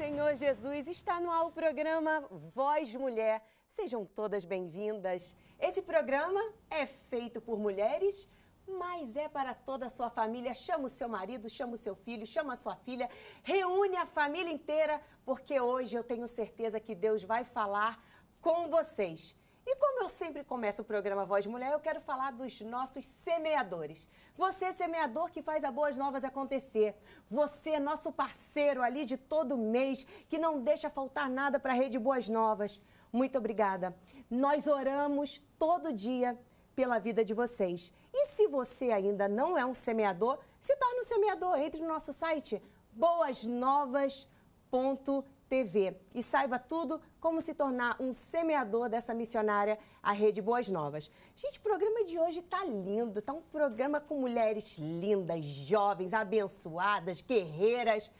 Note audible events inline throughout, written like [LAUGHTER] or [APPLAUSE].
Senhor Jesus. Está no ar o programa Voz Mulher. Sejam todas bem-vindas. Esse programa é feito por mulheres, mas é para toda a sua família. Chama o seu marido, chama o seu filho, chama a sua filha, reúne a família inteira, porque hoje eu tenho certeza que Deus vai falar com vocês. E como eu sempre começo o programa Voz Mulher, eu quero falar dos nossos semeadores. Você, semeador que faz a Boas Novas acontecer. Você, nosso parceiro ali de todo mês, que não deixa faltar nada para a Rede Boas Novas. Muito obrigada. Nós oramos todo dia pela vida de vocês. E se você ainda não é um semeador, se torne um semeador. Entre no nosso site boasnovas.tv e saiba tudo como se tornar um semeador dessa missionária, a Rede Boas Novas. Gente, o programa de hoje tá lindo, tá um programa com mulheres lindas, jovens, abençoadas, guerreiras.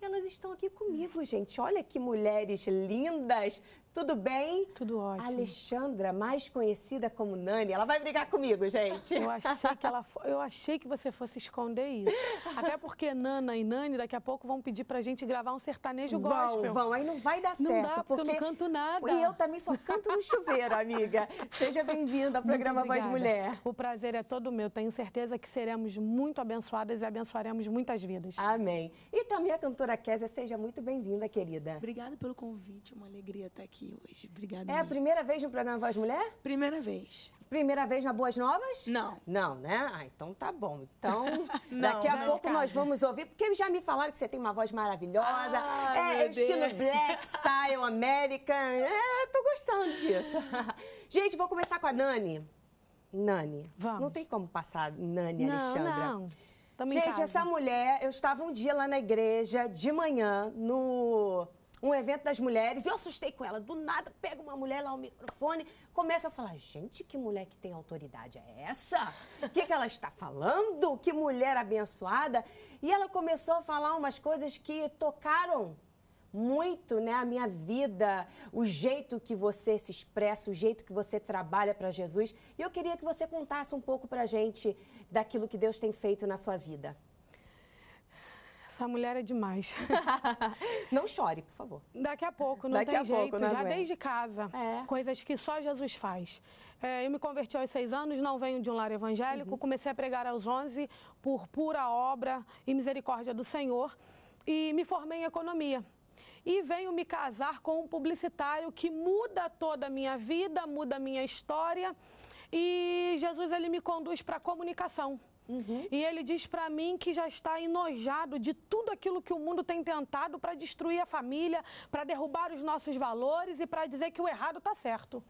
E elas estão aqui comigo, gente. Olha que mulheres lindas. Tudo bem? Tudo ótimo. Alexandra, mais conhecida como Nani, ela vai brigar comigo, gente. Eu achei que ela, eu achei que você fosse esconder isso. Até porque Nana e Nani daqui a pouco vão pedir pra gente gravar um sertanejo vão, gospel. Vão, aí não vai dar não certo. Dá, porque, porque eu não canto nada. E eu também só canto no chuveiro, amiga. Seja bem-vinda ao programa Voz Mulher. O prazer é todo meu. Tenho certeza que seremos muito abençoadas e abençoaremos muitas vidas. Amém. E também a cantora Késia, seja muito bem-vinda, querida. Obrigada pelo convite, é uma alegria estar aqui hoje. Obrigada. É a primeira vez no programa Voz Mulher? Primeira vez. Primeira vez na Boas Novas? Não. Não, né? Ah, então tá bom. Então, [LAUGHS] Não, daqui a pouco nós vamos ouvir, porque já me falaram que você tem uma voz maravilhosa. Ai, é meu estilo Deus. black style American. É, tô gostando disso. [LAUGHS] Gente, vou começar com a Nani. Nani. Vamos. Não tem como passar Nani, não, Alexandra. não. Tamo Gente, essa mulher, eu estava um dia lá na igreja, de manhã, no um evento das mulheres, e eu assustei com ela. Do nada, pega uma mulher lá, o microfone, começa a falar, gente, que mulher que tem autoridade é essa? O que, que ela está falando? Que mulher abençoada. E ela começou a falar umas coisas que tocaram muito né, a minha vida, o jeito que você se expressa, o jeito que você trabalha para Jesus. E eu queria que você contasse um pouco para gente daquilo que Deus tem feito na sua vida. Essa mulher é demais. [LAUGHS] Não chore, por favor. Daqui a pouco, não Daqui tem a pouco, jeito. não já desde casa. É. Coisas que só Jesus faz. É, eu me converti aos seis anos, não venho de um lar evangélico. Uhum. Comecei a pregar aos onze por pura obra e misericórdia do Senhor. E me formei em economia. E venho me casar com um publicitário que muda toda a minha vida, muda a minha história. E Jesus, ele me conduz para a comunicação. E ele diz para mim que já está enojado de tudo aquilo que o mundo tem tentado para destruir a família, para derrubar os nossos valores e para dizer que o errado está certo.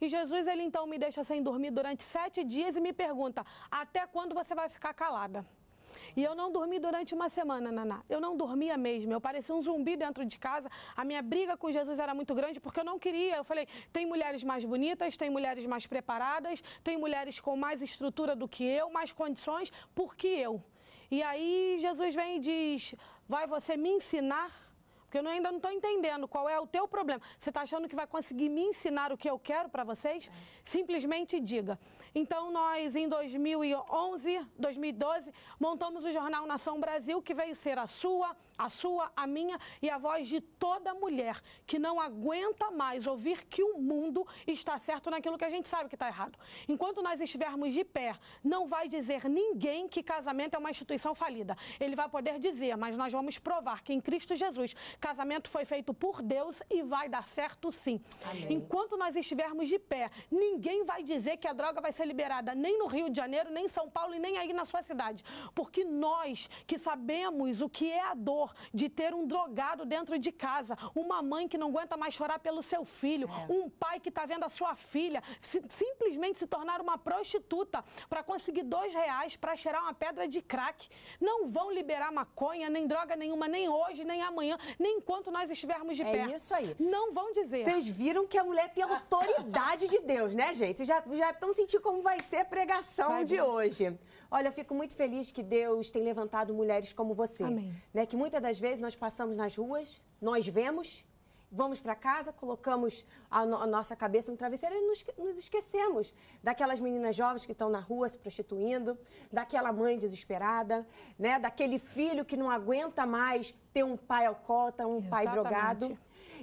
E Jesus, ele então me deixa sem dormir durante sete dias e me pergunta: até quando você vai ficar calada? E eu não dormi durante uma semana, Naná. Eu não dormia mesmo. Eu parecia um zumbi dentro de casa. A minha briga com Jesus era muito grande porque eu não queria. Eu falei: tem mulheres mais bonitas, tem mulheres mais preparadas, tem mulheres com mais estrutura do que eu, mais condições, por que eu? E aí Jesus vem e diz: vai você me ensinar? Porque eu ainda não estou entendendo qual é o teu problema. Você está achando que vai conseguir me ensinar o que eu quero para vocês? Simplesmente diga. Então, nós, em 2011, 2012, montamos o jornal Nação Brasil, que veio ser a sua, a sua, a minha e a voz de toda mulher que não aguenta mais ouvir que o mundo está certo naquilo que a gente sabe que está errado. Enquanto nós estivermos de pé, não vai dizer ninguém que casamento é uma instituição falida. Ele vai poder dizer, mas nós vamos provar que em Cristo Jesus, casamento foi feito por Deus e vai dar certo sim. Enquanto nós estivermos de pé, ninguém vai dizer que a droga vai ser liberada nem no Rio de Janeiro, nem em São Paulo e nem aí na sua cidade. Porque nós que sabemos o que é a dor de ter um drogado dentro de casa, uma mãe que não aguenta mais chorar pelo seu filho, um pai que está vendo a sua filha se- simplesmente se tornar uma prostituta para conseguir dois reais para cheirar uma pedra de crack, não vão liberar maconha, nem droga nenhuma, nem hoje, nem amanhã, nem enquanto nós estivermos de É pé. isso aí. Não vão dizer. Vocês viram que a mulher tem autoridade de Deus, né, gente? Vocês já já estão sentindo como vai ser a pregação Vai, de Deus. hoje. Olha, eu fico muito feliz que Deus tem levantado mulheres como você. Amém. Né? Que muitas das vezes nós passamos nas ruas, nós vemos, vamos para casa, colocamos a, no- a nossa cabeça no travesseiro e nos, nos esquecemos daquelas meninas jovens que estão na rua se prostituindo, daquela mãe desesperada, né? daquele filho que não aguenta mais ter um pai alcoólatra, um pai Exatamente. drogado.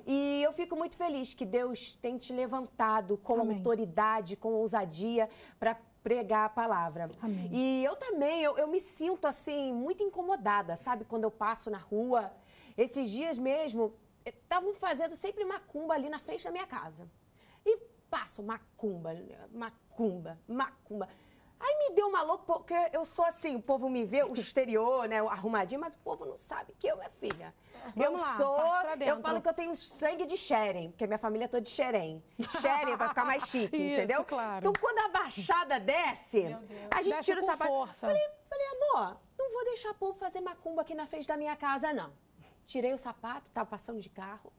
E eu fico muito feliz que Deus tem te levantado com Amém. autoridade, com ousadia para pregar a palavra. Amém. E eu também, eu, eu me sinto assim, muito incomodada, sabe? Quando eu passo na rua. Esses dias mesmo, estavam fazendo sempre macumba ali na frente da minha casa. E passo macumba, macumba, macumba. Aí me deu uma louca, porque eu sou assim, o povo me vê, o exterior, né, arrumadinho, mas o povo não sabe que eu, minha filha. eu Vamos lá, sou, eu falo que eu tenho sangue de xerém, porque minha família é toda de xerém. Xerém é pra ficar mais chique, [LAUGHS] Isso, entendeu? claro. Então, quando a baixada desce, a gente Desce tira o sapato. força. Falei, falei, amor, não vou deixar o povo fazer macumba aqui na frente da minha casa, não. Tirei o sapato, estava passando de carro.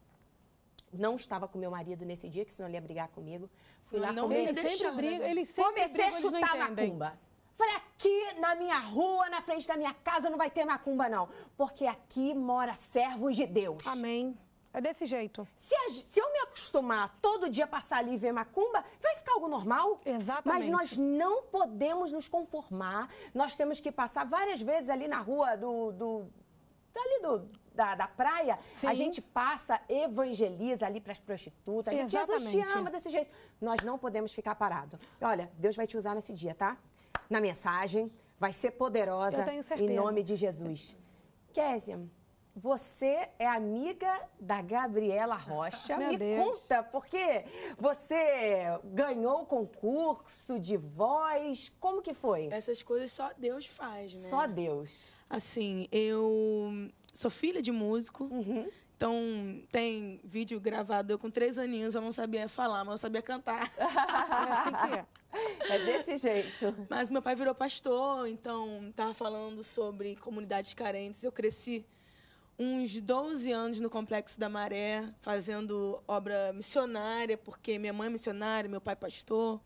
Não estava com meu marido nesse dia, que senão ele ia brigar comigo. Fui lá ele não deixar, sempre né, brigam, velho? eles sempre comecei brigam, a chutar macumba. Falei, aqui na minha rua, na frente da minha casa, não vai ter macumba, não. Porque aqui mora servos de Deus. Amém. É desse jeito. Se, a- se eu me acostumar todo dia passar ali e ver macumba, vai ficar algo normal? Exatamente. Mas nós não podemos nos conformar. Nós temos que passar várias vezes ali na rua do. do ali do, da, da praia. Sim. A gente passa, evangeliza ali para as prostitutas. Jesus te ama desse jeito. Nós não podemos ficar parado. Olha, Deus vai te usar nesse dia, tá? Na mensagem. Vai ser poderosa. Eu tenho certeza. Em nome de Jesus. Késia, você é amiga da Gabriela Rocha. Meu Me Deus. conta, porque você ganhou o concurso de voz. Como que foi? Essas coisas só Deus faz, né? Só Deus. Assim, eu sou filha de músico. Uhum. Então, tem vídeo gravado. Eu com três aninhos, eu não sabia falar, mas eu sabia cantar. [LAUGHS] É desse jeito. Mas meu pai virou pastor, então tava falando sobre comunidades carentes. Eu cresci uns 12 anos no Complexo da Maré, fazendo obra missionária, porque minha mãe é missionária, meu pai é pastor.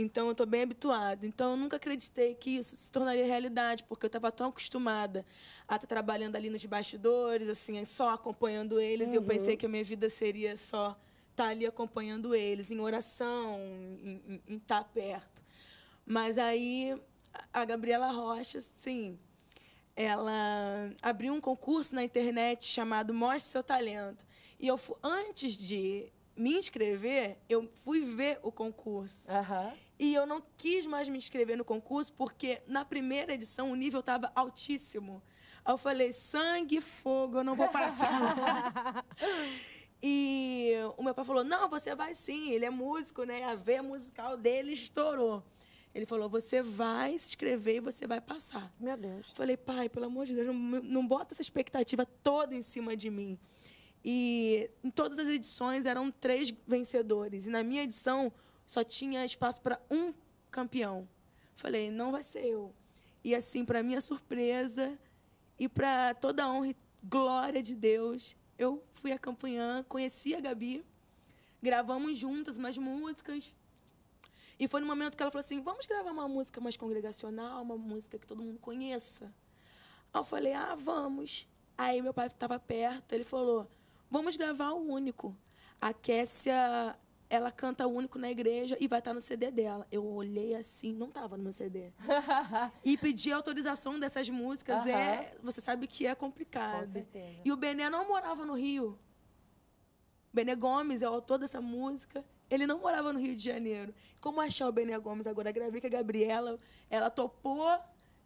Então eu estou bem habituada. Então eu nunca acreditei que isso se tornaria realidade, porque eu estava tão acostumada a estar trabalhando ali nos bastidores, assim, só acompanhando eles, e eu pensei que a minha vida seria só estar ali acompanhando eles, em oração, em, em, em estar perto. Mas aí a Gabriela Rocha, sim, ela abriu um concurso na internet chamado Mostre Seu Talento. E eu antes de me inscrever, eu fui ver o concurso. Aham. E eu não quis mais me inscrever no concurso porque na primeira edição o nível estava altíssimo. Aí eu falei, sangue e fogo, eu não vou passar. [LAUGHS] e o meu pai falou, não, você vai sim, ele é músico, né? A veia musical dele estourou. Ele falou, você vai se inscrever e você vai passar. Meu Deus. Falei, pai, pelo amor de Deus, não, não bota essa expectativa toda em cima de mim. E em todas as edições eram três vencedores. E na minha edição só tinha espaço para um campeão. Falei, não vai ser eu. E assim, para minha surpresa e para toda a honra e glória de Deus, eu fui a campeã, conheci a Gabi, gravamos juntas umas músicas. E foi no momento que ela falou assim: vamos gravar uma música mais congregacional, uma música que todo mundo conheça. Aí eu falei: ah, vamos. Aí meu pai estava perto, ele falou: vamos gravar o único. A Kessia, ela canta o único na igreja e vai estar no CD dela. Eu olhei assim, não estava no meu CD. [LAUGHS] e pedi autorização dessas músicas. É, você sabe que é complicado. Com certeza. E o Bené não morava no Rio. Bené Gomes é o autor dessa música. Ele não morava no Rio de Janeiro. Como achar o Bené Gomes agora? Gravei com a Gabriela. Ela topou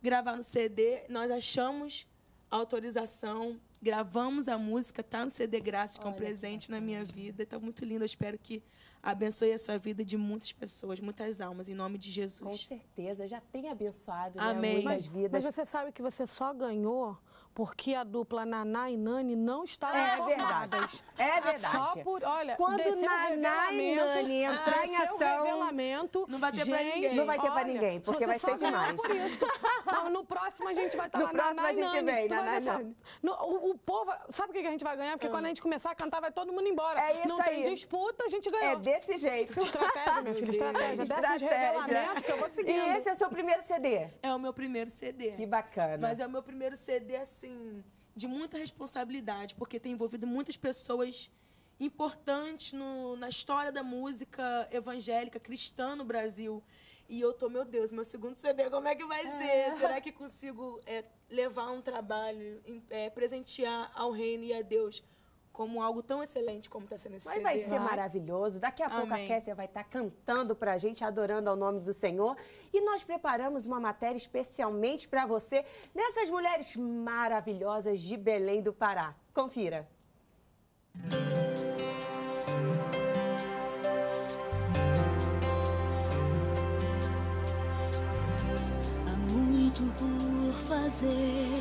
gravar no CD. Nós achamos a autorização. Gravamos a música. Tá no CD Graças, que é um presente na minha vida. Está muito lindo. Eu espero que abençoe a sua vida de muitas pessoas, muitas almas. Em nome de Com Jesus. certeza, já tem abençoado né, Amém. muitas Mas, vidas. mas você sabe que você só ganhou porque a dupla Naná e Nani não estavam É formadas. verdade. É verdade. Só por, olha, Quando Naná e Nani entrar em ação, revelamento, Não vai ter pra gente, ninguém. Não vai ter pra olha, ninguém, porque vai ser demais. por isso. Não, no próximo a gente vai estar [LAUGHS] No lá, próximo Naná a gente Nani. vem, Naná e Nani. No, o, o povo, sabe o que a gente vai ganhar? Porque quando a gente começar a cantar, vai todo mundo embora. É isso não tem aí. disputa, a gente ganhou. É desse jeito. Estratégia, minha filha, [LAUGHS] estratégia. Desses revelamentos que eu vou seguindo. E esse é o seu primeiro CD? É o meu primeiro CD. Que bacana. Mas é o meu primeiro CD, assim, de muita responsabilidade, porque tem envolvido muitas pessoas importantes no, na história da música evangélica cristã no Brasil. E eu tô, meu Deus, meu segundo CD, como é que vai ser? É. Será que consigo é, levar um trabalho, é, presentear ao reino e a Deus como algo tão excelente como está sendo esse Mas CD? vai ser maravilhoso. Daqui a pouco Amém. a Kessia vai estar tá cantando para a gente, adorando ao nome do Senhor. E nós preparamos uma matéria especialmente para você, dessas mulheres maravilhosas de Belém do Pará. Confira. Há muito por fazer.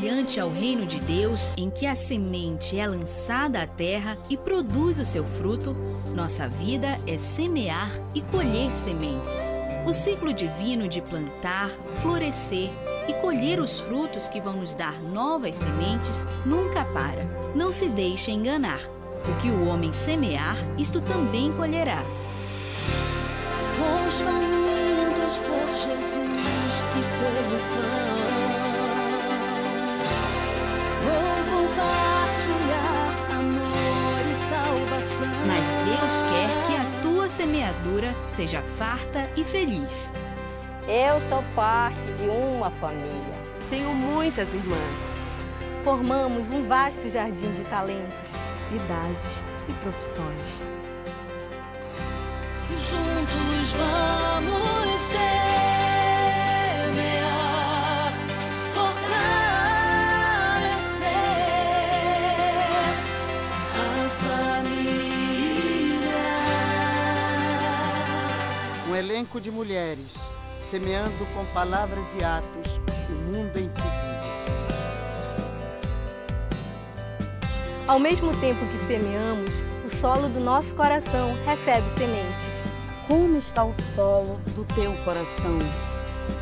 Semelhante ao reino de Deus, em que a semente é lançada à terra e produz o seu fruto, nossa vida é semear e colher sementes. O ciclo divino de plantar, florescer e colher os frutos que vão nos dar novas sementes nunca para. Não se deixe enganar. O que o homem semear, isto também colherá. Semeadura seja farta e feliz. Eu sou parte de uma família. Tenho muitas irmãs. Formamos um vasto jardim de talentos, idades e profissões. Juntos vamos elenco de mulheres semeando com palavras e atos o mundo em que vive. Ao mesmo tempo que semeamos, o solo do nosso coração recebe sementes. Como está o solo do teu coração?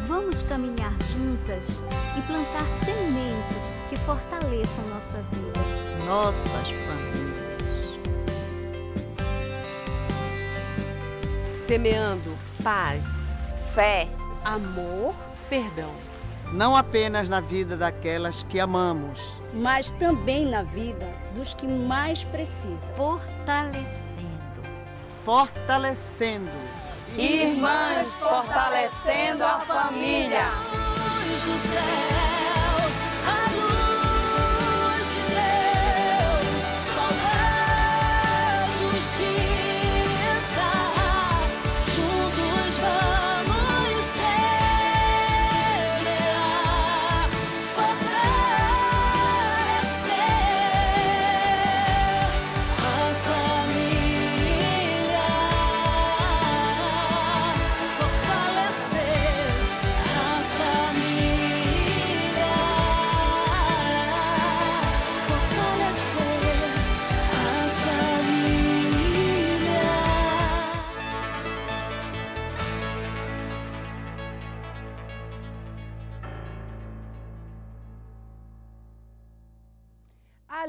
Vamos caminhar juntas e plantar sementes que fortaleçam nossa vida. Nossas famílias. Semeando paz, fé, amor, perdão. Não apenas na vida daquelas que amamos, mas também na vida dos que mais precisam. Fortalecendo. Fortalecendo. Irmãs fortalecendo a família.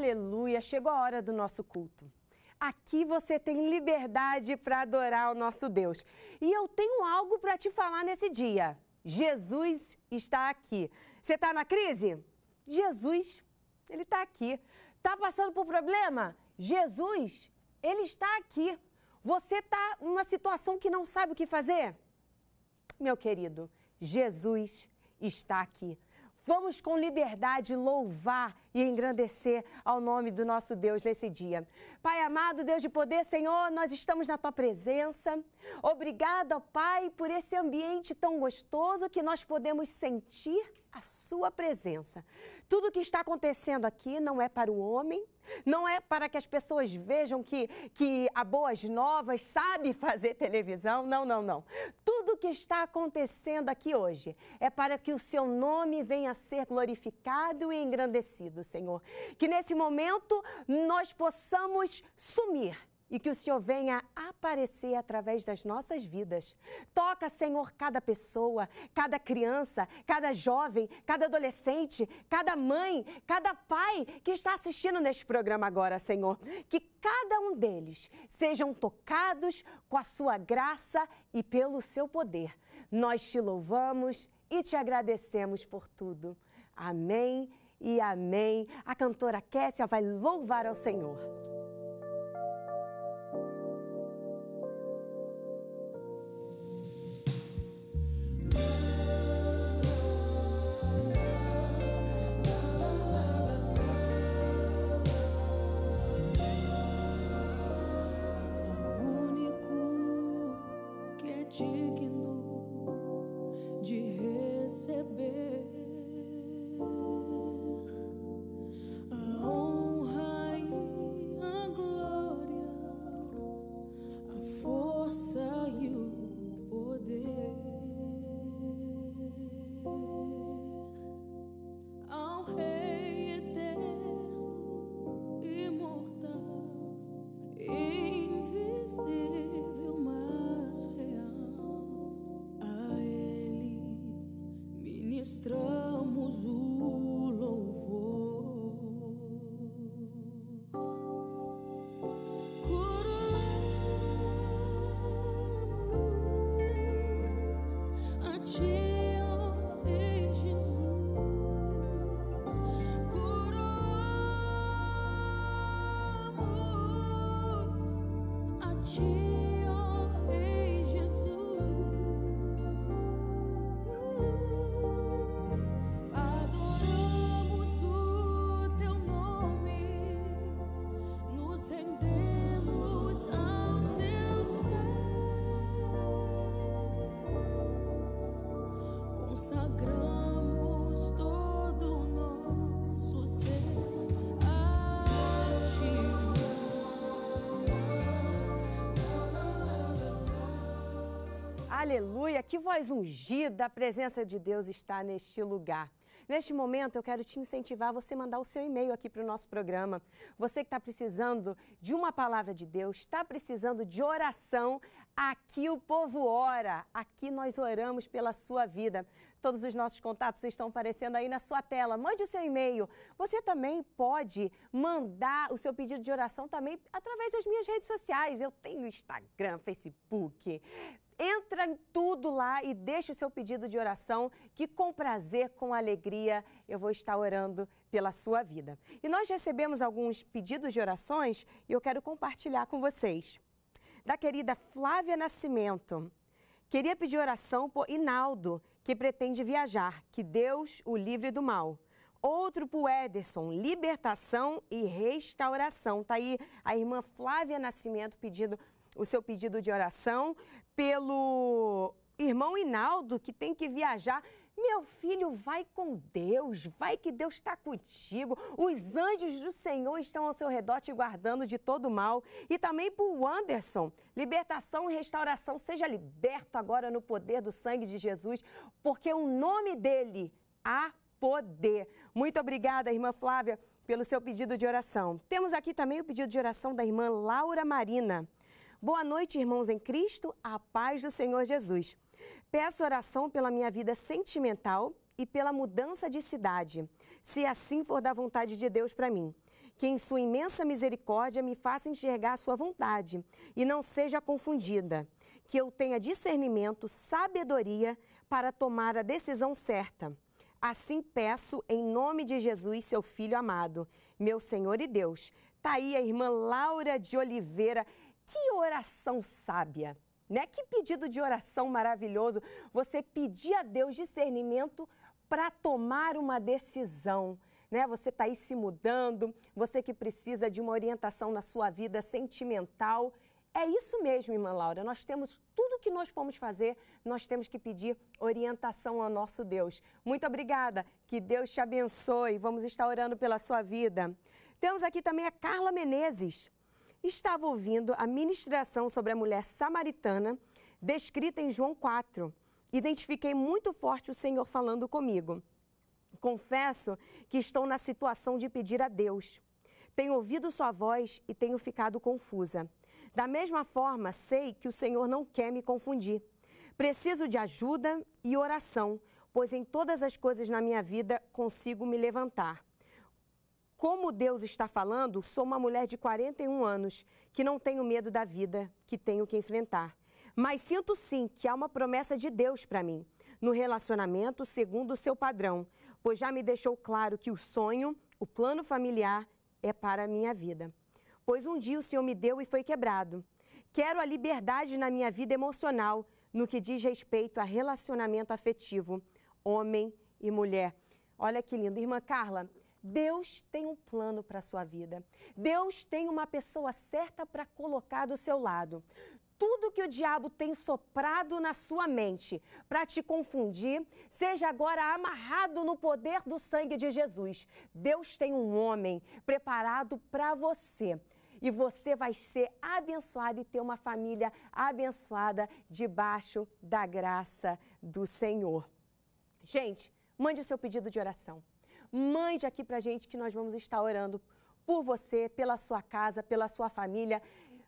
Aleluia! Chegou a hora do nosso culto. Aqui você tem liberdade para adorar o nosso Deus. E eu tenho algo para te falar nesse dia. Jesus está aqui. Você está na crise? Jesus, ele está aqui. Está passando por problema? Jesus, ele está aqui. Você está numa situação que não sabe o que fazer? Meu querido, Jesus está aqui. Vamos com liberdade louvar e engrandecer ao nome do nosso Deus nesse dia. Pai amado, Deus de poder, Senhor, nós estamos na tua presença. Obrigada, Pai, por esse ambiente tão gostoso que nós podemos sentir a sua presença. Tudo que está acontecendo aqui não é para o homem, não é para que as pessoas vejam que, que a Boas Novas sabe fazer televisão. Não, não, não. Tudo que está acontecendo aqui hoje é para que o seu nome venha a ser glorificado e engrandecido, Senhor. Que nesse momento nós possamos sumir e que o Senhor venha aparecer através das nossas vidas. Toca, Senhor, cada pessoa, cada criança, cada jovem, cada adolescente, cada mãe, cada pai que está assistindo neste programa agora, Senhor. Que cada um deles sejam tocados com a sua graça e pelo seu poder. Nós te louvamos e te agradecemos por tudo. Amém e amém. A cantora Kécia vai louvar ao Senhor. Aleluia, que voz ungida, a presença de Deus está neste lugar. Neste momento, eu quero te incentivar a você mandar o seu e-mail aqui para o nosso programa. Você que está precisando de uma palavra de Deus, está precisando de oração, aqui o povo ora, aqui nós oramos pela sua vida. Todos os nossos contatos estão aparecendo aí na sua tela. Mande o seu e-mail. Você também pode mandar o seu pedido de oração também através das minhas redes sociais. Eu tenho Instagram, Facebook, entra em tudo lá e deixa o seu pedido de oração, que com prazer, com alegria, eu vou estar orando pela sua vida. E nós recebemos alguns pedidos de orações e eu quero compartilhar com vocês. Da querida Flávia Nascimento. Queria pedir oração por Inaldo, que pretende viajar, que Deus o livre do mal. Outro para o Ederson, libertação e restauração. Tá aí a irmã Flávia Nascimento pedindo o seu pedido de oração pelo irmão Inaldo, que tem que viajar. Meu filho, vai com Deus, vai que Deus está contigo. Os anjos do Senhor estão ao seu redor te guardando de todo mal. E também para o Anderson, libertação e restauração. Seja liberto agora no poder do sangue de Jesus, porque o nome dele há poder. Muito obrigada, irmã Flávia, pelo seu pedido de oração. Temos aqui também o pedido de oração da irmã Laura Marina. Boa noite, irmãos em Cristo, a paz do Senhor Jesus. Peço oração pela minha vida sentimental e pela mudança de cidade, se assim for da vontade de Deus para mim. Que em sua imensa misericórdia me faça enxergar a sua vontade e não seja confundida. Que eu tenha discernimento, sabedoria para tomar a decisão certa. Assim peço em nome de Jesus, seu filho amado, meu Senhor e Deus. Está aí a irmã Laura de Oliveira. Que oração sábia, né? Que pedido de oração maravilhoso. Você pedir a Deus discernimento para tomar uma decisão. Né? Você está aí se mudando, você que precisa de uma orientação na sua vida sentimental. É isso mesmo, irmã Laura. Nós temos tudo que nós fomos fazer, nós temos que pedir orientação ao nosso Deus. Muito obrigada. Que Deus te abençoe. Vamos estar orando pela sua vida. Temos aqui também a Carla Menezes estava ouvindo a ministração sobre a mulher samaritana, descrita em João 4. Identifiquei muito forte o Senhor falando comigo. Confesso que estou na situação de pedir a Deus. Tenho ouvido sua voz e tenho ficado confusa. Da mesma forma, sei que o Senhor não quer me confundir. Preciso de ajuda e oração, pois em todas as coisas na minha vida consigo me levantar como Deus está falando, sou uma mulher de 41 anos que não tenho medo da vida que tenho que enfrentar. Mas sinto sim que há uma promessa de Deus para mim, no relacionamento segundo o seu padrão. pois já me deixou claro que o sonho, o plano familiar é para a minha vida. Pois um dia o Senhor me deu e foi quebrado. Quero a liberdade na minha vida emocional, no que diz respeito a relacionamento afetivo, homem e mulher. Olha que lindo. Irmã Carla, Deus tem um plano para a sua vida. Deus tem uma pessoa certa para colocar do seu lado. Tudo que o diabo tem soprado na sua mente para te confundir, seja agora amarrado no poder do sangue de Jesus. Deus tem um homem preparado para você e você vai ser abençoado e ter uma família abençoada debaixo da graça do Senhor. Gente, mande o seu pedido de oração. Mande aqui pra gente que nós vamos estar orando por você, pela sua casa, pela sua família.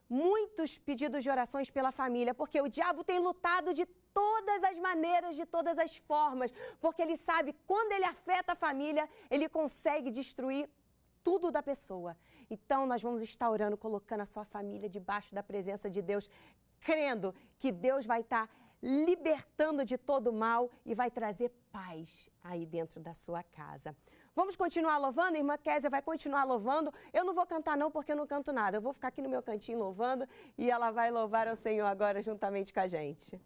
Muitos pedidos de orações pela família, porque o diabo tem lutado de todas as maneiras, de todas as formas, porque ele sabe quando ele afeta a família, ele consegue destruir tudo da pessoa. Então, nós vamos estar orando, colocando a sua família debaixo da presença de Deus, crendo que Deus vai estar libertando de todo mal e vai trazer paz aí dentro da sua casa. Vamos continuar louvando? Irmã Késia vai continuar louvando. Eu não vou cantar não, porque eu não canto nada. Eu vou ficar aqui no meu cantinho louvando e ela vai louvar ao Senhor agora juntamente com a gente.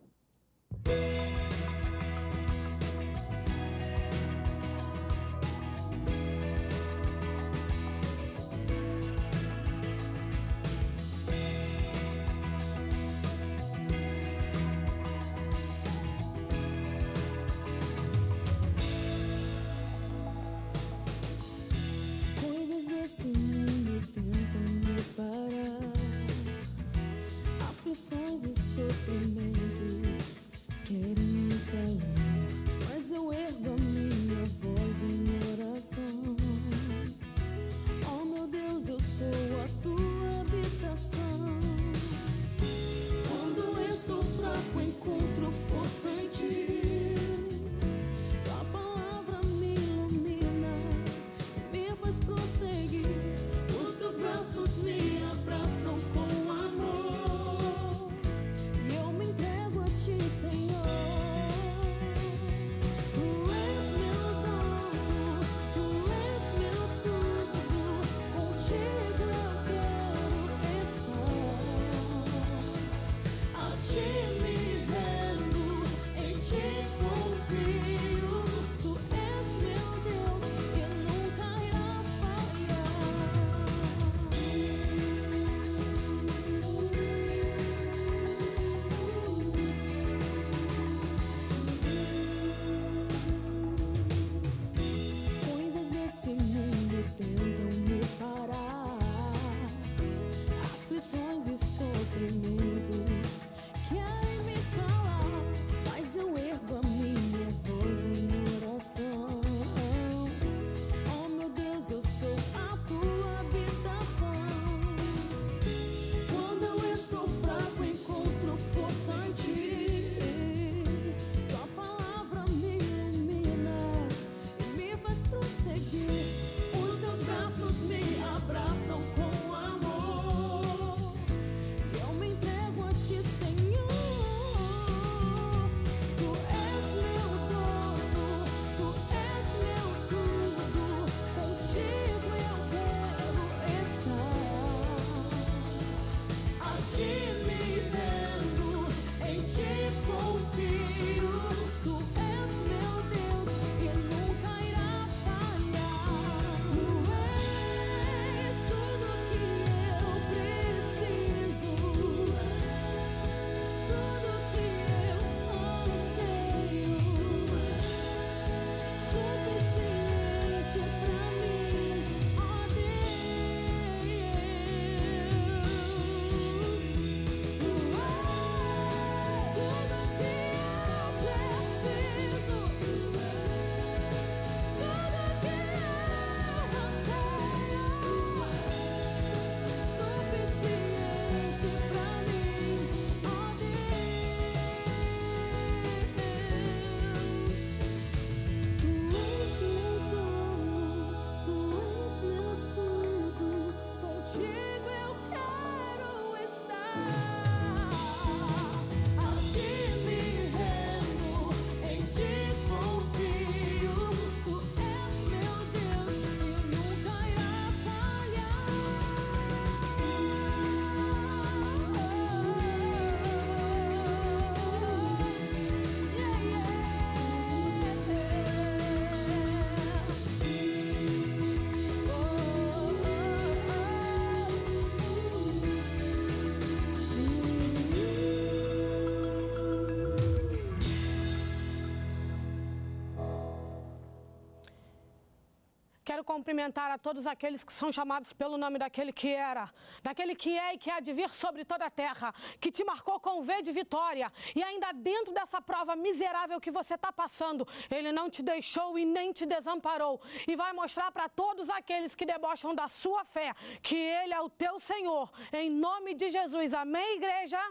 Cumprimentar a todos aqueles que são chamados pelo nome daquele que era, daquele que é e que há de vir sobre toda a terra, que te marcou com V de vitória. E ainda dentro dessa prova miserável que você está passando, Ele não te deixou e nem te desamparou. E vai mostrar para todos aqueles que debocham da sua fé que Ele é o teu Senhor. Em nome de Jesus. Amém, igreja?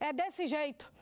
É desse jeito.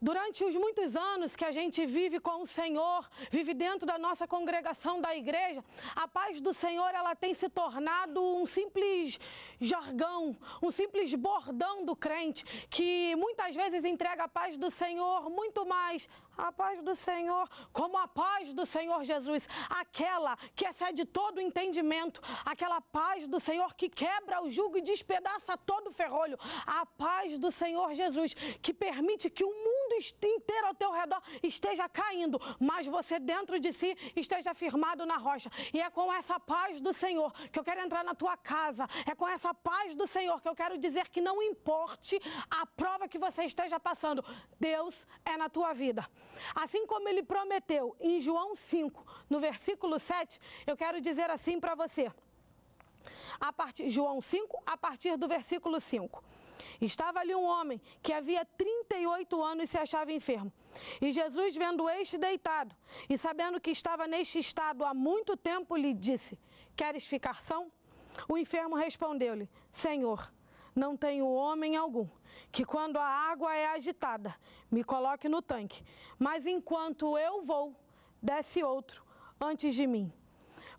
Durante os muitos anos que a gente vive com o Senhor, vive dentro da nossa congregação da igreja, a paz do Senhor ela tem se tornado um simples jargão, um simples bordão do crente, que muitas vezes entrega a paz do Senhor muito mais a paz do Senhor, como a paz do Senhor Jesus, aquela que excede todo o entendimento, aquela paz do Senhor que quebra o jugo e despedaça todo o ferrolho, a paz do Senhor Jesus que permite que o mundo inteiro ao teu redor esteja caindo, mas você dentro de si esteja firmado na rocha. E é com essa paz do Senhor que eu quero entrar na tua casa, é com essa paz do Senhor que eu quero dizer que não importe a prova que você esteja passando, Deus é na tua vida. Assim como ele prometeu em João 5, no versículo 7, eu quero dizer assim para você. A partir, João 5, a partir do versículo 5. Estava ali um homem que havia 38 anos e se achava enfermo. E Jesus, vendo este deitado e sabendo que estava neste estado há muito tempo, lhe disse: Queres ficar são? O enfermo respondeu-lhe: Senhor, não tenho homem algum que quando a água é agitada, me coloque no tanque. Mas enquanto eu vou, desce outro antes de mim.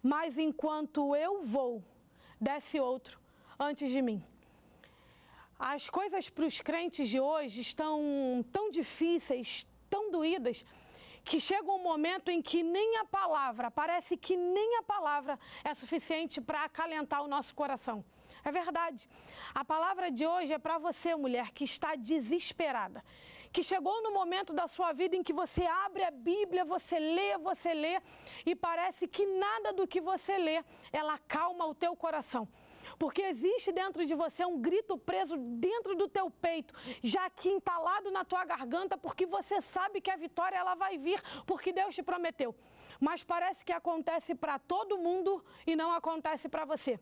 Mas enquanto eu vou, desce outro antes de mim. As coisas para os crentes de hoje estão tão difíceis, tão doídas, que chega um momento em que nem a palavra, parece que nem a palavra é suficiente para acalentar o nosso coração. É verdade. A palavra de hoje é para você, mulher, que está desesperada. Que chegou no momento da sua vida em que você abre a Bíblia, você lê, você lê, e parece que nada do que você lê, ela calma o teu coração. Porque existe dentro de você um grito preso dentro do teu peito, já que entalado na tua garganta, porque você sabe que a vitória ela vai vir, porque Deus te prometeu. Mas parece que acontece para todo mundo e não acontece para você.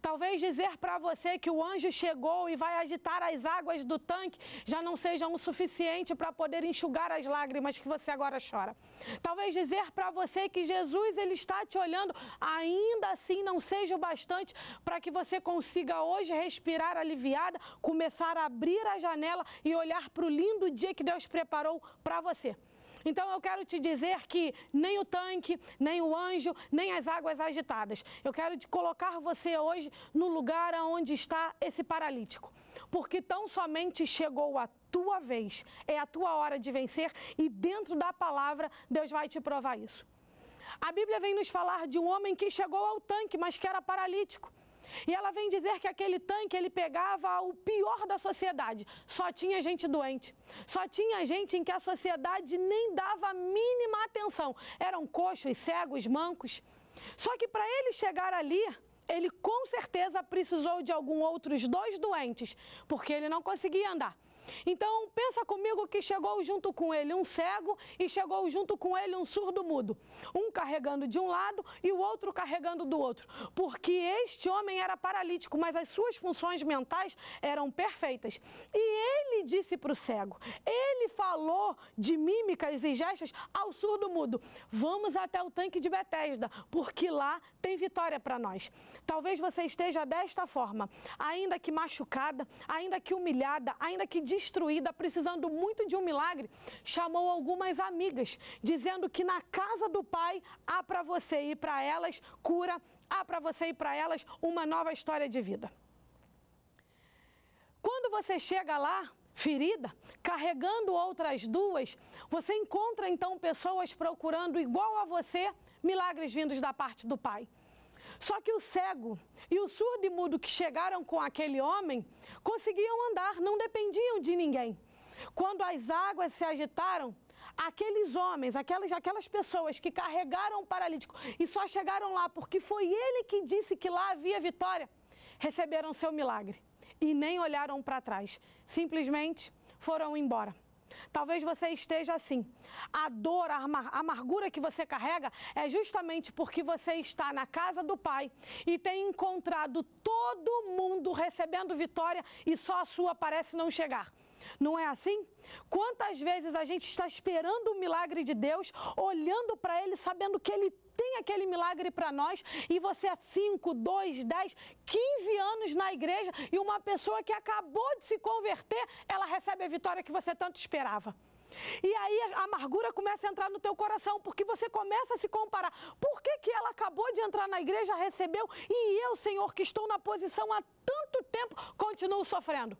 Talvez dizer para você que o anjo chegou e vai agitar as águas do tanque já não seja o suficiente para poder enxugar as lágrimas que você agora chora. Talvez dizer para você que Jesus ele está te olhando ainda assim não seja o bastante para que você consiga hoje respirar aliviada, começar a abrir a janela e olhar para o lindo dia que Deus preparou para você. Então eu quero te dizer que nem o tanque, nem o anjo, nem as águas agitadas. Eu quero te colocar você hoje no lugar onde está esse paralítico. Porque tão somente chegou a tua vez, é a tua hora de vencer e dentro da palavra Deus vai te provar isso. A Bíblia vem nos falar de um homem que chegou ao tanque, mas que era paralítico. E ela vem dizer que aquele tanque ele pegava o pior da sociedade. Só tinha gente doente. Só tinha gente em que a sociedade nem dava a mínima atenção. Eram coxos, cegos, mancos. Só que para ele chegar ali, ele com certeza precisou de algum outros dois doentes, porque ele não conseguia andar. Então, pensa comigo que chegou junto com ele um cego e chegou junto com ele um surdo mudo. Um carregando de um lado e o outro carregando do outro. Porque este homem era paralítico, mas as suas funções mentais eram perfeitas. E ele disse para o cego, ele falou de mímicas e gestos ao surdo mudo: Vamos até o tanque de Betesda, porque lá tem vitória para nós. Talvez você esteja desta forma, ainda que machucada, ainda que humilhada, ainda que destruída, precisando muito de um milagre, chamou algumas amigas, dizendo que na casa do Pai há para você ir para elas cura, há para você ir para elas uma nova história de vida. Quando você chega lá, ferida, carregando outras duas, você encontra então pessoas procurando igual a você milagres vindos da parte do Pai. Só que o cego e o surdo e mudo que chegaram com aquele homem conseguiam andar, não dependiam de ninguém. Quando as águas se agitaram, aqueles homens, aquelas, aquelas pessoas que carregaram o paralítico e só chegaram lá porque foi ele que disse que lá havia vitória, receberam seu milagre e nem olharam para trás, simplesmente foram embora. Talvez você esteja assim. A dor, a amargura que você carrega é justamente porque você está na casa do Pai e tem encontrado todo mundo recebendo vitória e só a sua parece não chegar. Não é assim? Quantas vezes a gente está esperando o milagre de Deus, olhando para Ele, sabendo que Ele tem aquele milagre para nós e você há 5, 2, 10, 15 anos na igreja e uma pessoa que acabou de se converter, ela recebe a vitória que você tanto esperava. E aí a amargura começa a entrar no teu coração, porque você começa a se comparar. Por que, que ela acabou de entrar na igreja, recebeu, e eu, Senhor, que estou na posição há tanto tempo, continuo sofrendo?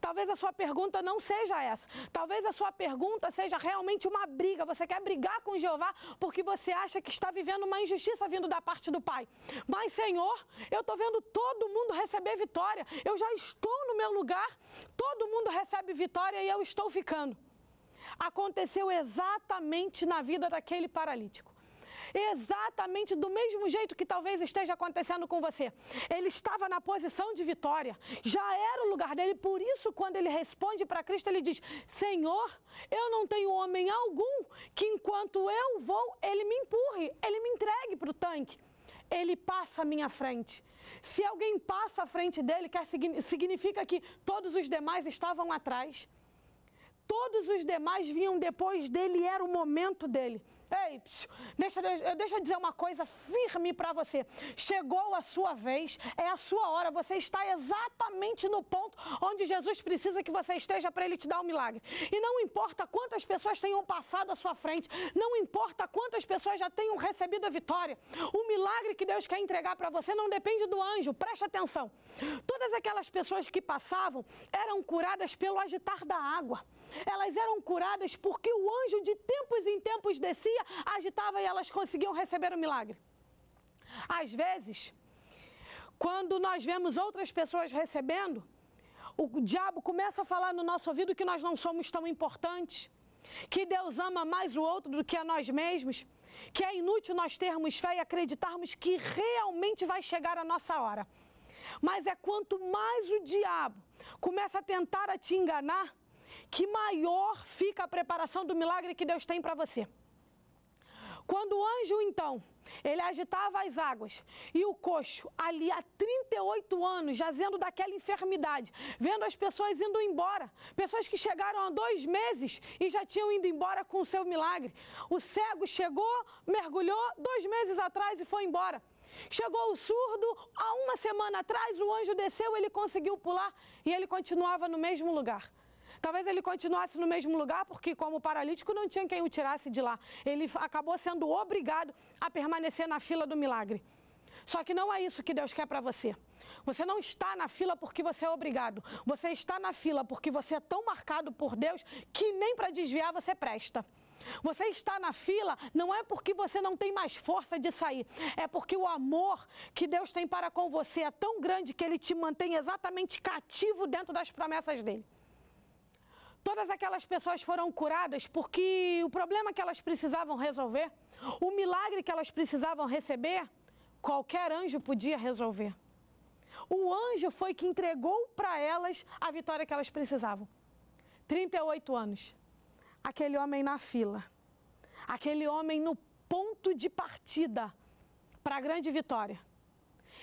Talvez a sua pergunta não seja essa. Talvez a sua pergunta seja realmente uma briga. Você quer brigar com Jeová porque você acha que está vivendo uma injustiça vindo da parte do Pai. Mas, Senhor, eu estou vendo todo mundo receber vitória. Eu já estou no meu lugar, todo mundo recebe vitória e eu estou ficando. Aconteceu exatamente na vida daquele paralítico exatamente do mesmo jeito que talvez esteja acontecendo com você. Ele estava na posição de vitória, já era o lugar dele, por isso, quando ele responde para Cristo, ele diz: Senhor, eu não tenho homem algum que enquanto eu vou, ele me empurre, ele me entregue para o tanque. Ele passa à minha frente. Se alguém passa à frente dele, quer, significa que todos os demais estavam atrás. Todos os demais vinham depois dele, era o momento dele. Ei, psiu, deixa, deixa eu dizer uma coisa firme para você. Chegou a sua vez, é a sua hora. Você está exatamente no ponto onde Jesus precisa que você esteja para ele te dar um milagre. E não importa quantas pessoas tenham passado à sua frente, não importa quantas pessoas já tenham recebido a vitória. O milagre que Deus quer entregar para você não depende do anjo, preste atenção. Todas aquelas pessoas que passavam eram curadas pelo agitar da água. Elas eram curadas porque o anjo de tempos em tempos descia, agitava e elas conseguiam receber o milagre. Às vezes, quando nós vemos outras pessoas recebendo, o diabo começa a falar no nosso ouvido que nós não somos tão importantes, que Deus ama mais o outro do que a nós mesmos, que é inútil nós termos fé e acreditarmos que realmente vai chegar a nossa hora. Mas é quanto mais o diabo começa a tentar a te enganar, que maior fica a preparação do milagre que Deus tem para você. Quando o anjo, então, ele agitava as águas e o coxo, ali há 38 anos, jazendo daquela enfermidade, vendo as pessoas indo embora, pessoas que chegaram há dois meses e já tinham ido embora com o seu milagre. O cego chegou, mergulhou dois meses atrás e foi embora. Chegou o surdo, há uma semana atrás, o anjo desceu, ele conseguiu pular e ele continuava no mesmo lugar. Talvez ele continuasse no mesmo lugar, porque, como paralítico, não tinha quem o tirasse de lá. Ele acabou sendo obrigado a permanecer na fila do milagre. Só que não é isso que Deus quer para você. Você não está na fila porque você é obrigado. Você está na fila porque você é tão marcado por Deus que nem para desviar você presta. Você está na fila não é porque você não tem mais força de sair, é porque o amor que Deus tem para com você é tão grande que ele te mantém exatamente cativo dentro das promessas dele. Todas aquelas pessoas foram curadas porque o problema que elas precisavam resolver, o milagre que elas precisavam receber, qualquer anjo podia resolver. O anjo foi que entregou para elas a vitória que elas precisavam. 38 anos. Aquele homem na fila. Aquele homem no ponto de partida para a grande vitória.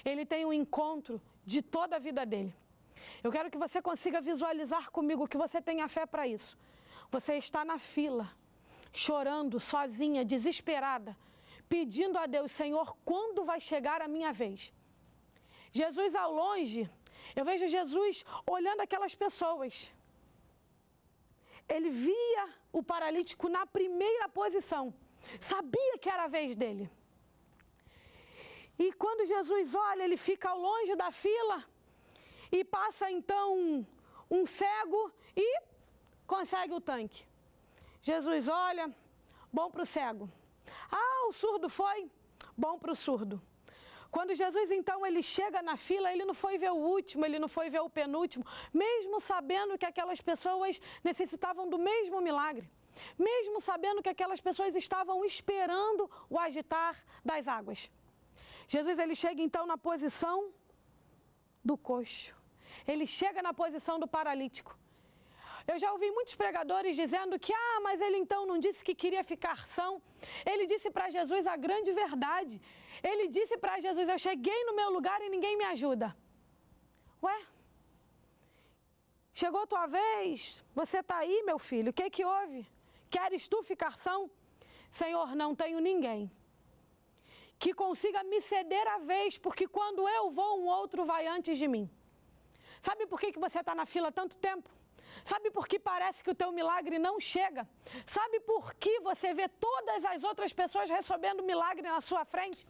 Ele tem um encontro de toda a vida dele. Eu quero que você consiga visualizar comigo que você tenha fé para isso. Você está na fila, chorando, sozinha, desesperada, pedindo a Deus, Senhor, quando vai chegar a minha vez? Jesus ao longe, eu vejo Jesus olhando aquelas pessoas. Ele via o paralítico na primeira posição, sabia que era a vez dele. E quando Jesus olha, ele fica ao longe da fila e passa então um cego e consegue o tanque. Jesus olha, bom para o cego. Ah, o surdo foi, bom para o surdo. Quando Jesus então ele chega na fila, ele não foi ver o último, ele não foi ver o penúltimo, mesmo sabendo que aquelas pessoas necessitavam do mesmo milagre. Mesmo sabendo que aquelas pessoas estavam esperando o agitar das águas. Jesus ele chega então na posição do coxo ele chega na posição do paralítico. Eu já ouvi muitos pregadores dizendo que, ah, mas ele então não disse que queria ficar são. Ele disse para Jesus a grande verdade. Ele disse para Jesus: Eu cheguei no meu lugar e ninguém me ajuda. Ué? Chegou tua vez, você está aí, meu filho, o que, que houve? Queres tu ficar são? Senhor, não tenho ninguém que consiga me ceder a vez, porque quando eu vou, um outro vai antes de mim. Sabe por que, que você está na fila tanto tempo? Sabe por que parece que o teu milagre não chega? Sabe por que você vê todas as outras pessoas recebendo milagre na sua frente?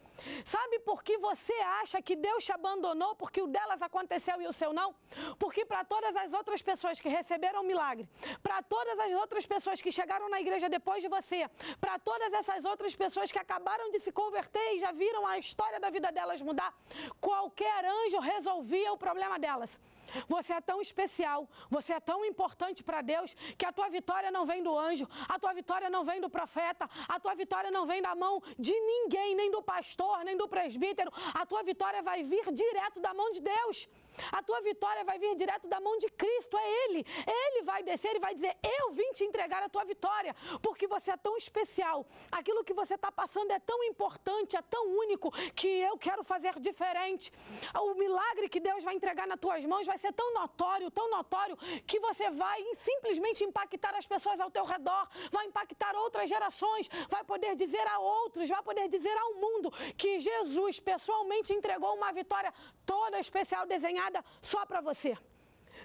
Sabe por que você acha que Deus te abandonou porque o delas aconteceu e o seu não? Porque para todas as outras pessoas que receberam milagre, para todas as outras pessoas que chegaram na igreja depois de você, para todas essas outras pessoas que acabaram de se converter e já viram a história da vida delas mudar, qualquer anjo resolvia o problema delas. Você é tão especial, você é tão importante para Deus que a tua vitória não vem do anjo, a tua vitória não vem do profeta, a tua vitória não vem da mão de ninguém, nem do pastor, nem do presbítero. A tua vitória vai vir direto da mão de Deus. A tua vitória vai vir direto da mão de Cristo, é Ele. Ele vai descer e vai dizer: Eu vim te entregar a tua vitória, porque você é tão especial. Aquilo que você está passando é tão importante, é tão único, que eu quero fazer diferente. O milagre que Deus vai entregar nas tuas mãos vai ser tão notório, tão notório, que você vai simplesmente impactar as pessoas ao teu redor, vai impactar outras gerações, vai poder dizer a outros, vai poder dizer ao mundo que Jesus pessoalmente entregou uma vitória toda especial desenhada só para você.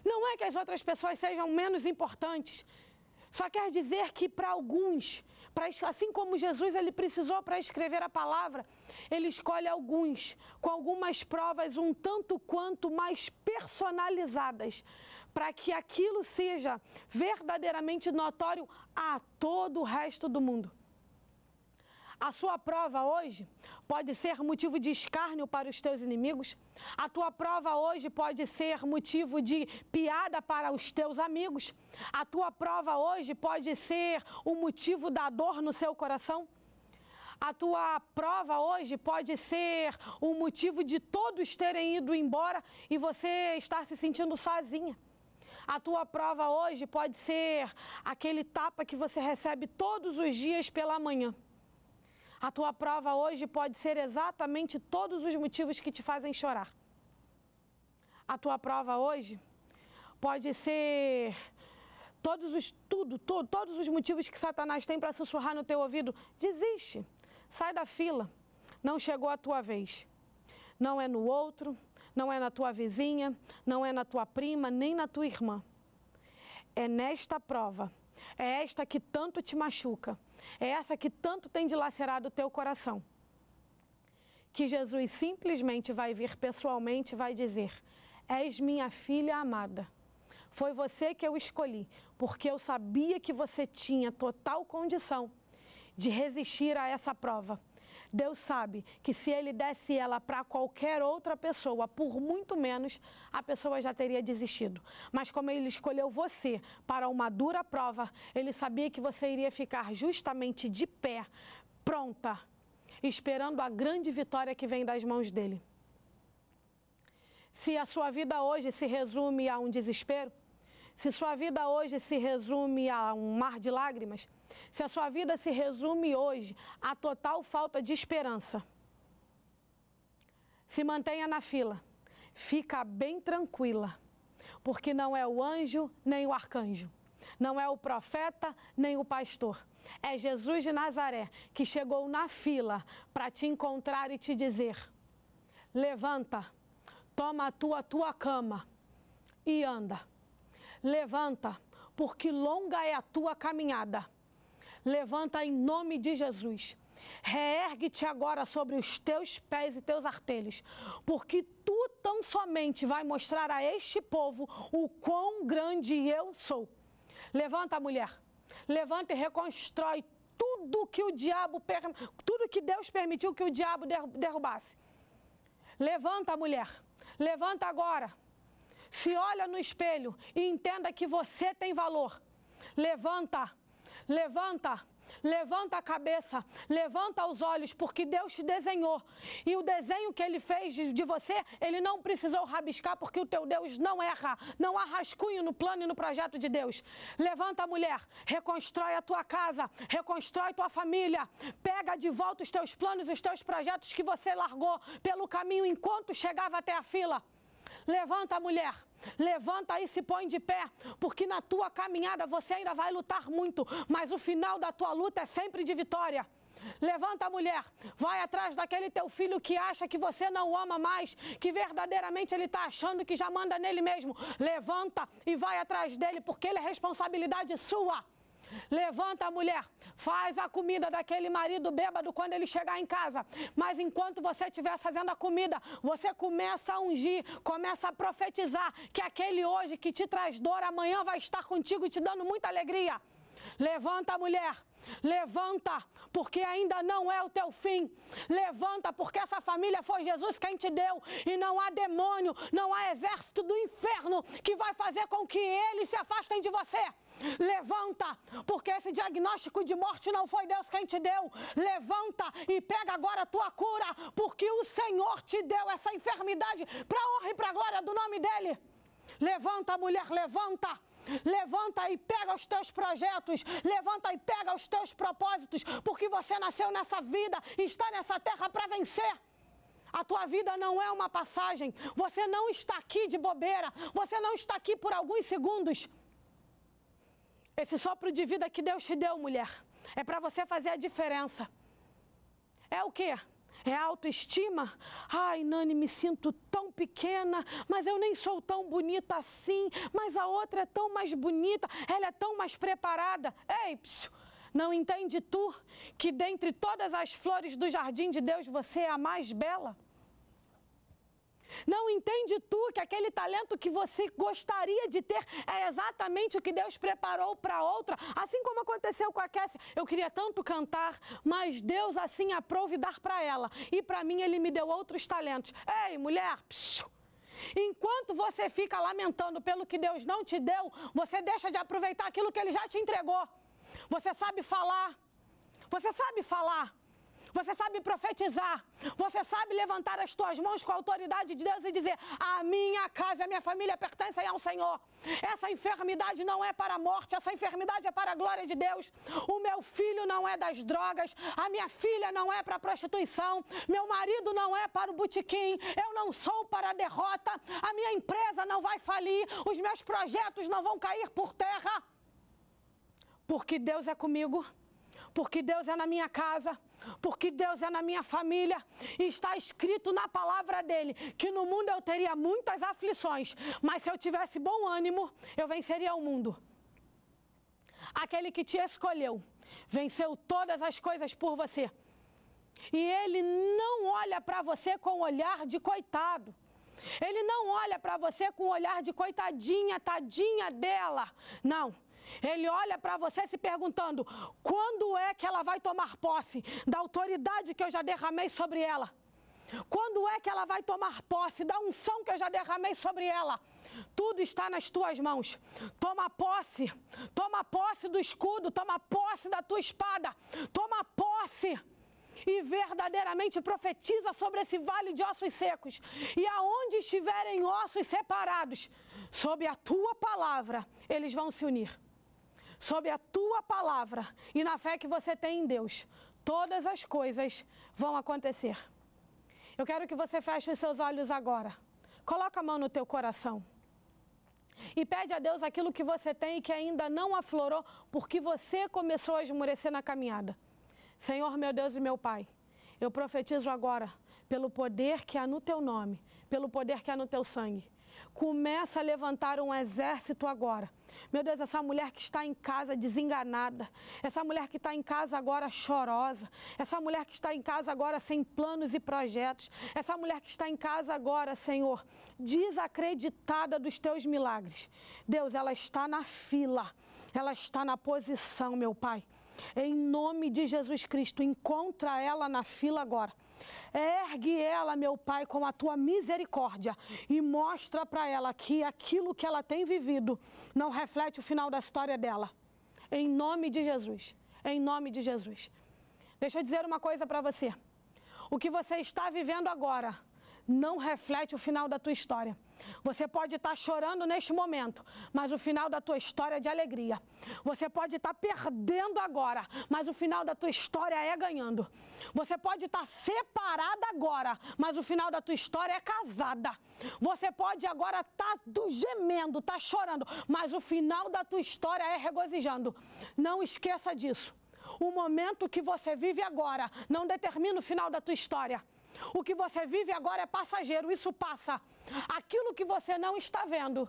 Não é que as outras pessoas sejam menos importantes. Só quer dizer que para alguns, pra, assim como Jesus ele precisou para escrever a palavra, ele escolhe alguns com algumas provas um tanto quanto mais personalizadas, para que aquilo seja verdadeiramente notório a todo o resto do mundo. A sua prova hoje pode ser motivo de escárnio para os teus inimigos. A tua prova hoje pode ser motivo de piada para os teus amigos. A tua prova hoje pode ser o motivo da dor no seu coração. A tua prova hoje pode ser o motivo de todos terem ido embora e você estar se sentindo sozinha. A tua prova hoje pode ser aquele tapa que você recebe todos os dias pela manhã. A tua prova hoje pode ser exatamente todos os motivos que te fazem chorar. A tua prova hoje pode ser todos os tudo, tudo todos os motivos que Satanás tem para sussurrar no teu ouvido. Desiste. Sai da fila. Não chegou a tua vez. Não é no outro, não é na tua vizinha, não é na tua prima, nem na tua irmã. É nesta prova, é esta que tanto te machuca, é essa que tanto tem dilacerado o teu coração. Que Jesus simplesmente vai vir pessoalmente e vai dizer: És minha filha amada. Foi você que eu escolhi, porque eu sabia que você tinha total condição de resistir a essa prova. Deus sabe que se ele desse ela para qualquer outra pessoa, por muito menos, a pessoa já teria desistido. Mas como ele escolheu você para uma dura prova, ele sabia que você iria ficar justamente de pé, pronta, esperando a grande vitória que vem das mãos dele. Se a sua vida hoje se resume a um desespero, se sua vida hoje se resume a um mar de lágrimas, se a sua vida se resume hoje a total falta de esperança, se mantenha na fila, fica bem tranquila, porque não é o anjo nem o arcanjo, não é o profeta nem o pastor. É Jesus de Nazaré que chegou na fila para te encontrar e te dizer: levanta, toma a tua, tua cama e anda. Levanta, porque longa é a tua caminhada Levanta em nome de Jesus. Reergue-te agora sobre os teus pés e teus artelhos, porque tu tão somente vai mostrar a este povo o quão grande eu sou. Levanta, mulher. Levanta e reconstrói tudo que o diabo, tudo que Deus permitiu que o diabo derrubasse. Levanta, mulher. Levanta agora. Se olha no espelho e entenda que você tem valor. Levanta. Levanta, Levanta a cabeça, levanta os olhos, porque Deus te desenhou. E o desenho que ele fez de, de, você, ele não precisou rabiscar, porque o teu Deus não erra. Não há rascunho no plano e no projeto de Deus. Levanta, mulher, reconstrói a tua casa, reconstrói tua família. Pega de volta os teus planos, os teus projetos que você largou pelo caminho enquanto chegava até a fila. Levanta, mulher. Levanta e se põe de pé, porque na tua caminhada você ainda vai lutar muito, mas o final da tua luta é sempre de vitória. Levanta, mulher, vai atrás daquele teu filho que acha que você não o ama mais, que verdadeiramente ele está achando que já manda nele mesmo. Levanta e vai atrás dele, porque ele é responsabilidade sua. Levanta, mulher, faz a comida daquele marido bêbado quando ele chegar em casa. Mas enquanto você estiver fazendo a comida, você começa a ungir, começa a profetizar que aquele hoje que te traz dor, amanhã vai estar contigo te dando muita alegria. Levanta, mulher. Levanta, porque ainda não é o teu fim. Levanta, porque essa família foi Jesus quem te deu. E não há demônio, não há exército do inferno que vai fazer com que eles se afastem de você. Levanta, porque esse diagnóstico de morte não foi Deus quem te deu. Levanta e pega agora a tua cura, porque o Senhor te deu essa enfermidade para honra e para glória do nome dele. Levanta, mulher, levanta. Levanta e pega os teus projetos, levanta e pega os teus propósitos, porque você nasceu nessa vida e está nessa terra para vencer. A tua vida não é uma passagem, você não está aqui de bobeira, você não está aqui por alguns segundos. Esse sopro de vida que Deus te deu, mulher, é para você fazer a diferença. É o quê? É autoestima? Ai, Nani, me sinto pequena, mas eu nem sou tão bonita assim. Mas a outra é tão mais bonita, ela é tão mais preparada. Ei, psiu, não entende tu que dentre todas as flores do jardim de Deus você é a mais bela? Não entende tu que aquele talento que você gostaria de ter é exatamente o que Deus preparou para outra? Assim como aconteceu com a Cassie, eu queria tanto cantar, mas Deus assim aprove dar para ela. E para mim ele me deu outros talentos. Ei, mulher, psiu, Enquanto você fica lamentando pelo que Deus não te deu, você deixa de aproveitar aquilo que Ele já te entregou. Você sabe falar. Você sabe falar. Você sabe profetizar. Você sabe levantar as tuas mãos com a autoridade de Deus e dizer: A minha casa, a minha família pertencem ao Senhor. Essa enfermidade não é para a morte, essa enfermidade é para a glória de Deus. O meu filho não é das drogas, a minha filha não é para a prostituição, meu marido não é para o botequim, eu não sou para a derrota, a minha empresa não vai falir, os meus projetos não vão cair por terra. Porque Deus é comigo porque Deus é na minha casa, porque Deus é na minha família. E está escrito na palavra dele que no mundo eu teria muitas aflições, mas se eu tivesse bom ânimo, eu venceria o mundo. Aquele que te escolheu, venceu todas as coisas por você. E ele não olha para você com olhar de coitado. Ele não olha para você com olhar de coitadinha, tadinha dela. Não. Ele olha para você se perguntando: quando é que ela vai tomar posse da autoridade que eu já derramei sobre ela? Quando é que ela vai tomar posse da unção que eu já derramei sobre ela? Tudo está nas tuas mãos. Toma posse. Toma posse do escudo. Toma posse da tua espada. Toma posse. E verdadeiramente profetiza sobre esse vale de ossos secos. E aonde estiverem ossos separados, sob a tua palavra, eles vão se unir sob a tua palavra e na fé que você tem em Deus, todas as coisas vão acontecer. Eu quero que você feche os seus olhos agora. Coloca a mão no teu coração. E pede a Deus aquilo que você tem e que ainda não aflorou, porque você começou a esmorecer na caminhada. Senhor, meu Deus e meu Pai, eu profetizo agora, pelo poder que há no teu nome, pelo poder que há no teu sangue. Começa a levantar um exército agora meu Deus, essa mulher que está em casa desenganada, essa mulher que está em casa agora chorosa, essa mulher que está em casa agora sem planos e projetos, essa mulher que está em casa agora, Senhor, desacreditada dos teus milagres. Deus, ela está na fila, ela está na posição, meu Pai. Em nome de Jesus Cristo, encontra ela na fila agora. Ergue ela, meu Pai, com a tua misericórdia e mostra para ela que aquilo que ela tem vivido não reflete o final da história dela. Em nome de Jesus. em nome de Jesus. Deixa eu dizer uma coisa para você. O que você está vivendo agora não reflete o final da tua história. Você pode estar chorando neste momento, mas o final da tua história é de alegria. Você pode estar perdendo agora, mas o final da tua história é ganhando. Você pode estar separada agora, mas o final da tua história é casada. Você pode agora estar gemendo, estar chorando, mas o final da tua história é regozijando. Não esqueça disso. O momento que você vive agora não determina o final da tua história. O que você vive agora é passageiro, isso passa. Aquilo que você não está vendo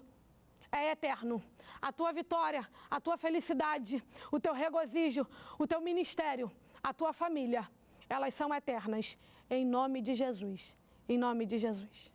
é eterno. A tua vitória, a tua felicidade, o teu regozijo, o teu ministério, a tua família, elas são eternas. Em nome de Jesus. Em nome de Jesus.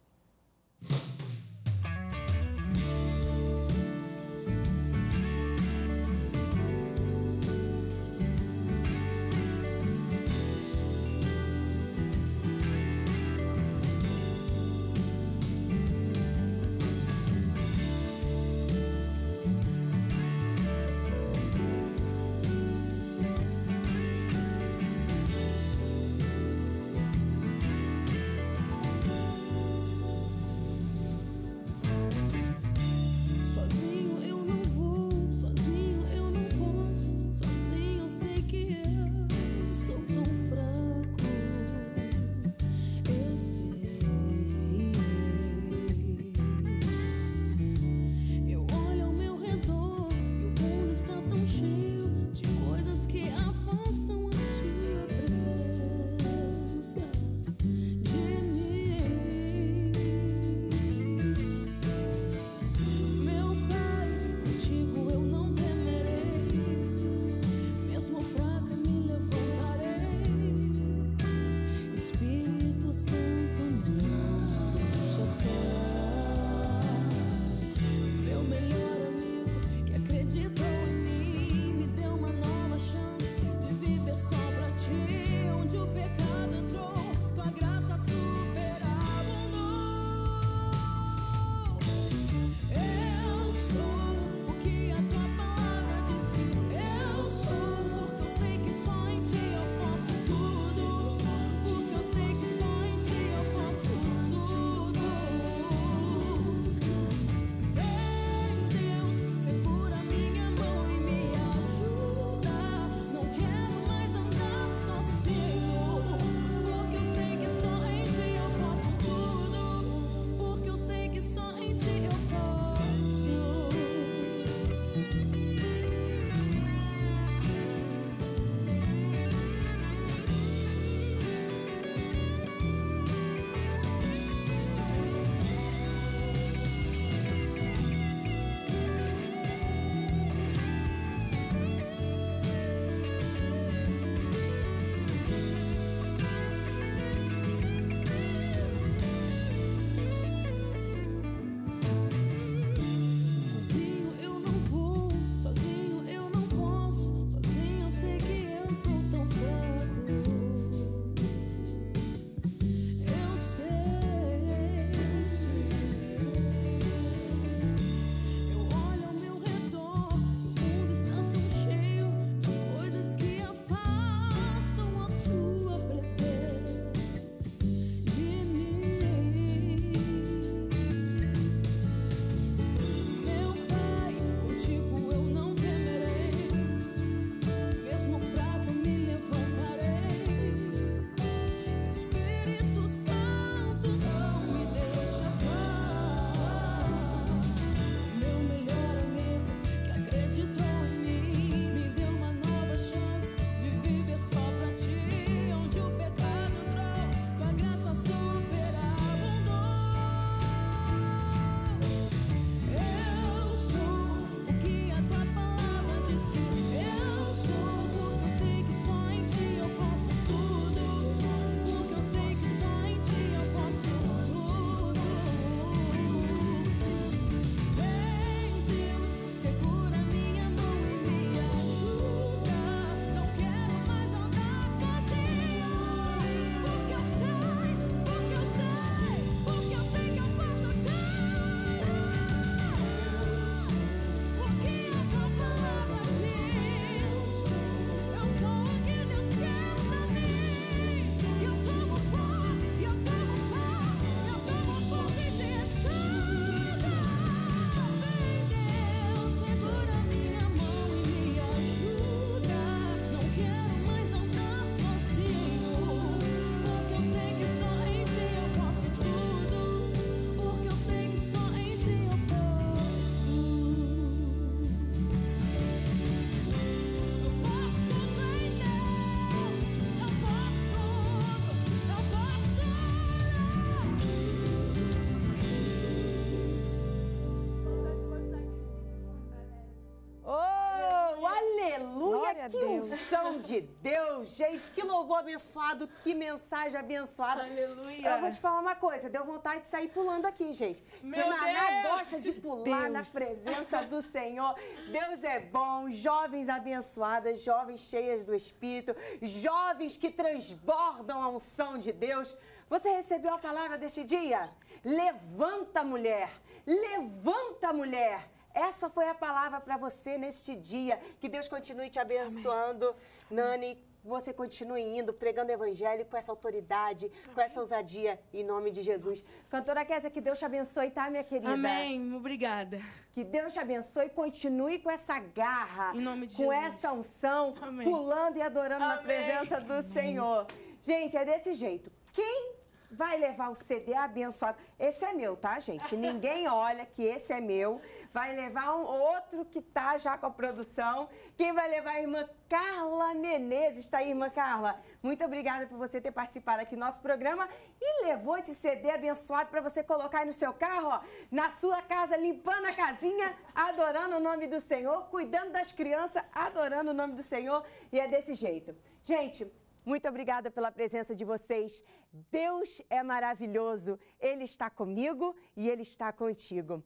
De Deus, gente. Que louvor abençoado, que mensagem abençoada. Aleluia. Eu vou te falar uma coisa, deu vontade de sair pulando aqui, gente. Meu Porque Naná Deus! gosta de pular na Deus. presença do Senhor. Deus é bom, jovens abençoadas, jovens cheias do Espírito, jovens que transbordam a unção de Deus. Você recebeu a palavra deste dia? Levanta, mulher! Levanta, mulher! Essa foi a palavra para você neste dia. Que Deus continue te abençoando. Nani, você continue indo, pregando o evangelho com essa autoridade, com essa ousadia, em nome de Jesus. Cantora Késia, que Deus te abençoe, tá, minha querida? Amém. Obrigada. Que Deus te abençoe e continue com essa garra, Em nome de com Jesus. essa unção, Amém. pulando e adorando na Amém. presença do Senhor. Gente, é desse jeito. Quem vai levar o CD abençoado? Esse é meu, tá, gente? Ninguém [LAUGHS] olha que esse é meu. Vai levar um outro que tá já com a produção. Quem vai levar a irmã Carla Menezes. Tá aí, irmã Carla? Muito obrigada por você ter participado aqui do nosso programa e levou esse CD abençoado para você colocar aí no seu carro, ó, na sua casa, limpando a casinha, adorando o nome do Senhor, cuidando das crianças, adorando o nome do Senhor. E é desse jeito. Gente, muito obrigada pela presença de vocês. Deus é maravilhoso. Ele está comigo e Ele está contigo.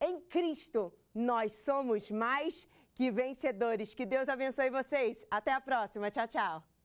Em Cristo, nós somos mais que vencedores. Que Deus abençoe vocês. Até a próxima. Tchau, tchau.